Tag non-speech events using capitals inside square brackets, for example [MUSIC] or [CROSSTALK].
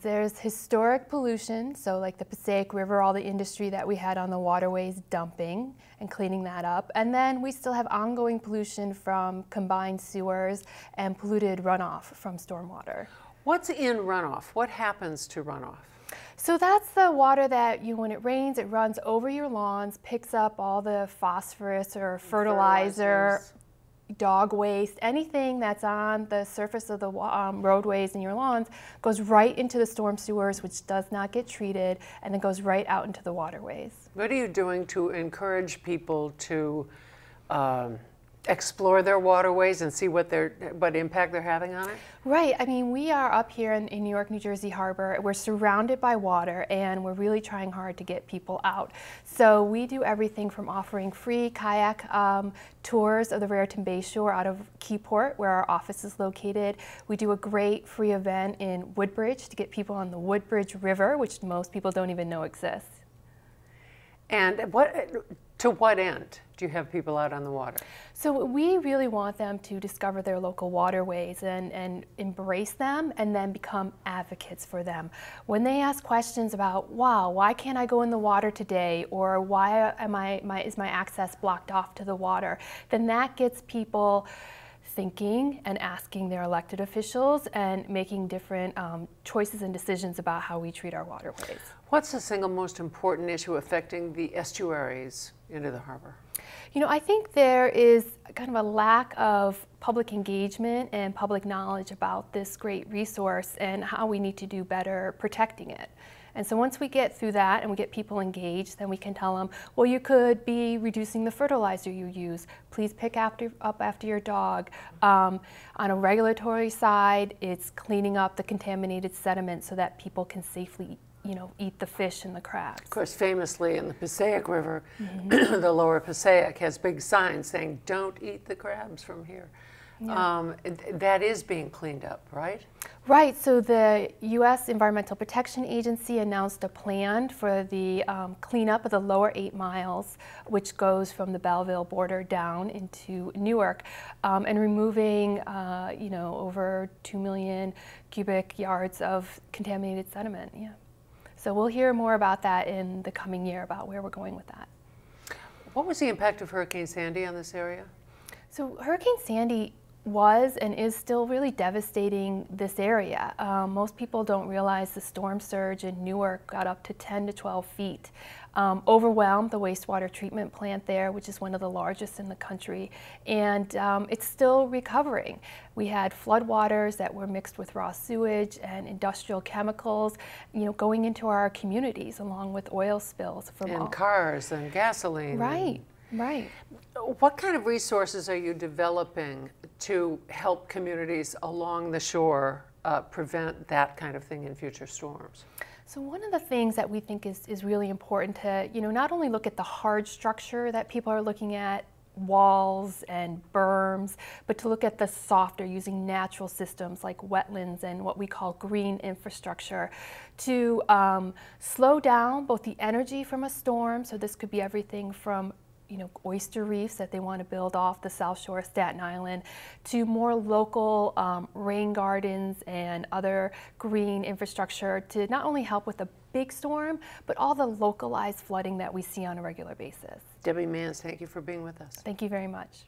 There's historic pollution, so like the Passaic River, all the industry that we had on the waterways dumping and cleaning that up. And then we still have ongoing pollution from combined sewers and polluted runoff from stormwater. What's in runoff? What happens to runoff? So that's the water that you, when it rains, it runs over your lawns, picks up all the phosphorus or fertilizer, dog waste, anything that's on the surface of the um, roadways and your lawns goes right into the storm sewers, which does not get treated, and then goes right out into the waterways. What are you doing to encourage people to um, explore their waterways and see what their what impact they're having on it? Right. I mean, we are up here in, in, New York, New Jersey Harbor. We're surrounded by water, and we're really trying hard to get people out. So we do everything from offering free kayak um, tours of the Raritan Bay Shore out of Keyport, where our office is located. We do a great free event in Woodbridge to get people on the Woodbridge River, which most people don't even know exists. And what to what end do you have people out on the water? So we really want them to discover their local waterways and, and embrace them and then become advocates for them. When they ask questions about, wow, why can't I go in the water today? Or why am I, my, is my access blocked off to the water? Then that gets people thinking and asking their elected officials and making different um, choices and decisions about how we treat our waterways. What's the single most important issue affecting the estuaries into the harbor? You know, I think there is kind of a lack of public engagement and public knowledge about this great resource and how we need to do better protecting it. And so once we get through that and we get people engaged, then we can tell them, well, you could be reducing the fertilizer you use. Please pick after, up after your dog. Um, on a regulatory side, it's cleaning up the contaminated sediment so that people can safely you know, eat the fish and the crabs. Of course, famously in the Passaic River, mm -hmm. [CLEARS THROAT] the lower Passaic has big signs saying, don't eat the crabs from here. Yeah. Um, that is being cleaned up, right? Right. So the U.S. Environmental Protection Agency announced a plan for the um, cleanup of the lower eight miles, which goes from the Belleville border down into Newark, um, and removing, uh, you know, over two million cubic yards of contaminated sediment. Yeah. So we'll hear more about that in the coming year about where we're going with that. What was the impact of Hurricane Sandy on this area? So Hurricane Sandy was and is still really devastating this area. Um, most people don't realize the storm surge in Newark got up to 10 to 12 feet. Um, overwhelmed the wastewater treatment plant there, which is one of the largest in the country, and um, it's still recovering. We had floodwaters that were mixed with raw sewage and industrial chemicals, you know, going into our communities along with oil spills from and all. cars and gasoline. Right. Right. What kind of resources are you developing to help communities along the shore uh, prevent that kind of thing in future storms? So one of the things that we think is, is really important to, you know, not only look at the hard structure that people are looking at, walls and berms, but to look at the softer using natural systems like wetlands and what we call green infrastructure to um, slow down both the energy from a storm, so this could be everything from you know, oyster reefs that they want to build off the South Shore of Staten Island to more local um, rain gardens and other green infrastructure to not only help with the big storm, but all the localized flooding that we see on a regular basis. Debbie Mans, thank you for being with us. Thank you very much.